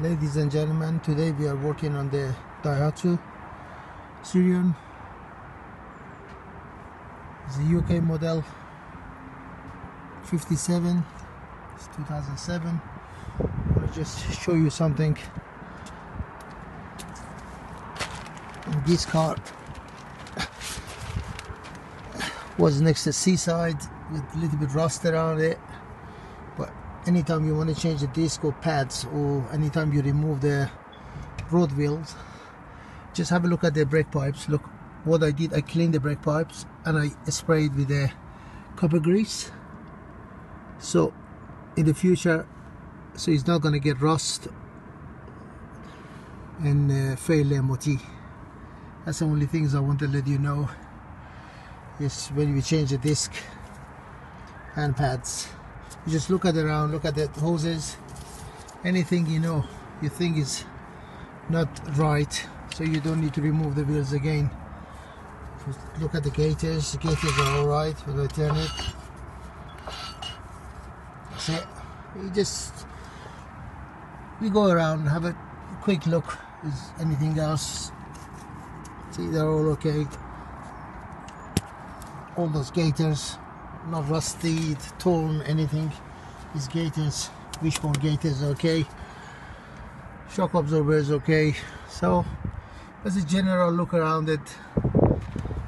ladies and gentlemen today we are working on the Daihatsu Sirion a UK model 57 it's 2007 I'll just show you something in this car. Was next to seaside with a little bit rust around it but anytime you want to change the disc or pads or anytime you remove the road wheels just have a look at the brake pipes. Look what I did I cleaned the brake pipes and I sprayed with the copper grease. So in the future so it's not going to get rust and uh, fail MOT that's the only things I want to let you know is when you change the disc and pads you just look at around look at the hoses. Anything you know you think is not right so you don't need to remove the wheels again. Just look at the gaiters. The gaiters are all right when I turn it. That's it. You just we go around have a quick look. Is anything else? See they're all okay. All those gaiters not rusty, torn, anything. These gaiters, wishbone gaiters okay. Shock absorber is okay. So, as a general look around it,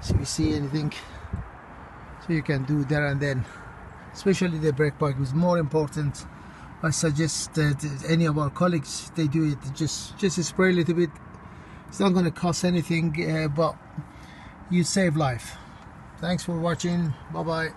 see if you see anything. So you can do there and then. Especially the brake pipe is more important. I suggest that any of our colleagues, they do it, just, just spray a little bit. It's not going to cost anything, uh, but you save life. Thanks for watching. Bye-bye.